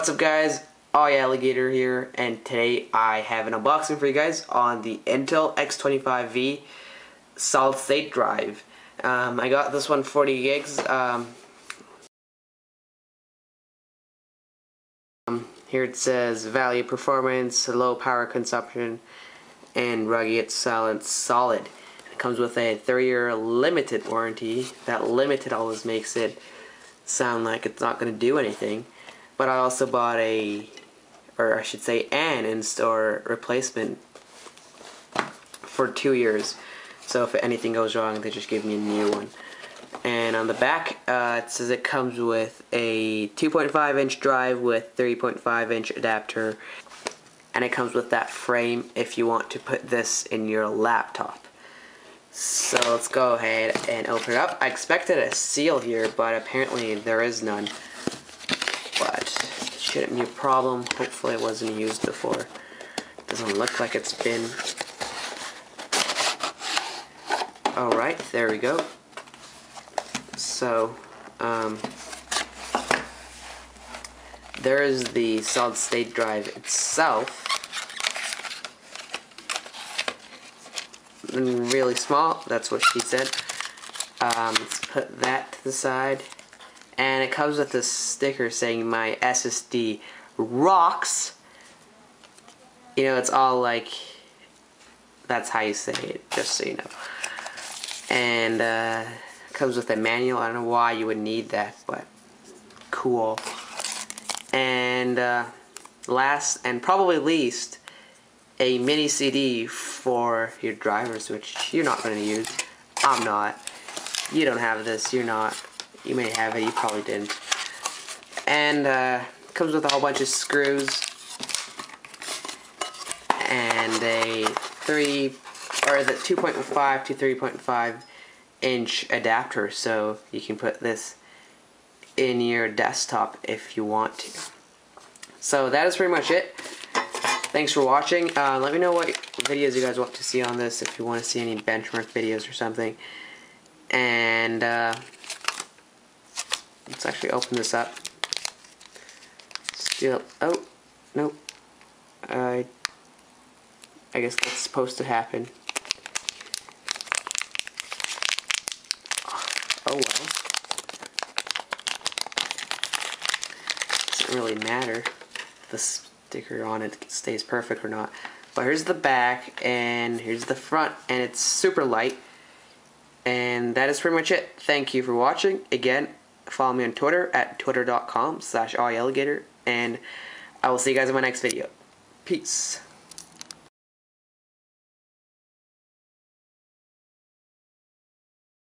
What's up guys, iAligator here, and today I have an unboxing for you guys on the Intel X25V solid state drive. Um, I got this one 40 gigs. Um, um, here it says value performance, low power consumption, and rugged silent solid. It comes with a 3-year limited warranty. That limited always makes it sound like it's not going to do anything. But I also bought a, or I should say an in-store replacement for two years. So if anything goes wrong, they just give me a new one. And on the back, uh, it says it comes with a 2.5 inch drive with 3.5 inch adapter. And it comes with that frame if you want to put this in your laptop. So let's go ahead and open it up. I expected a seal here, but apparently there is none. Shouldn't be a problem. Hopefully it wasn't used before. It Doesn't look like it's been. Alright, there we go. So, um, there is the solid state drive itself. really small. That's what she said. Um, let's put that to the side. And it comes with this sticker saying my SSD rocks. You know, it's all like, that's how you say it, just so you know. And uh, comes with a manual. I don't know why you would need that, but cool. And uh, last and probably least, a mini CD for your drivers, which you're not going to use. I'm not. You don't have this. You're not. You may have it. You probably didn't. And uh, comes with a whole bunch of screws and a three or the 2.5 to 3.5 inch adapter, so you can put this in your desktop if you want to. So that is pretty much it. Thanks for watching. Uh, let me know what videos you guys want to see on this, if you want to see any benchmark videos or something. And, uh, let's actually open this up. Still, oh, nope. I, I guess that's supposed to happen. Oh well. Doesn't really matter. The sticker on it stays perfect or not. But here's the back and here's the front and it's super light. And that is pretty much it. Thank you for watching. Again, follow me on Twitter at twitter.com slash and I will see you guys in my next video. Peace.